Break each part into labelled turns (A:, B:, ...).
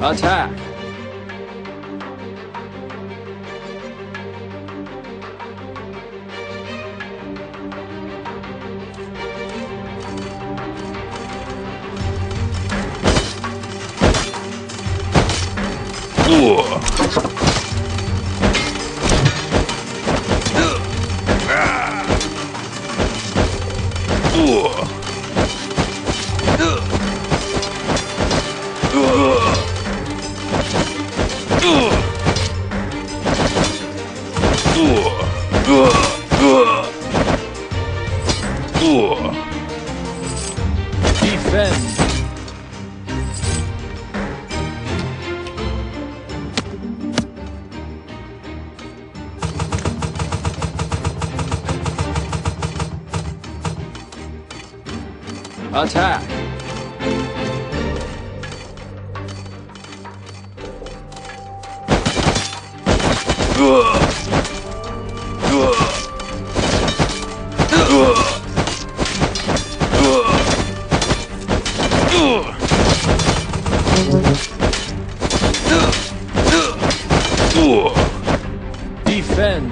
A: Attack! Defend! Attack! Defend!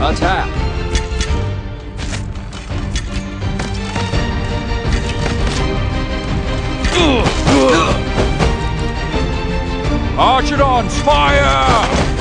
A: Attack!
B: Archidons, fire!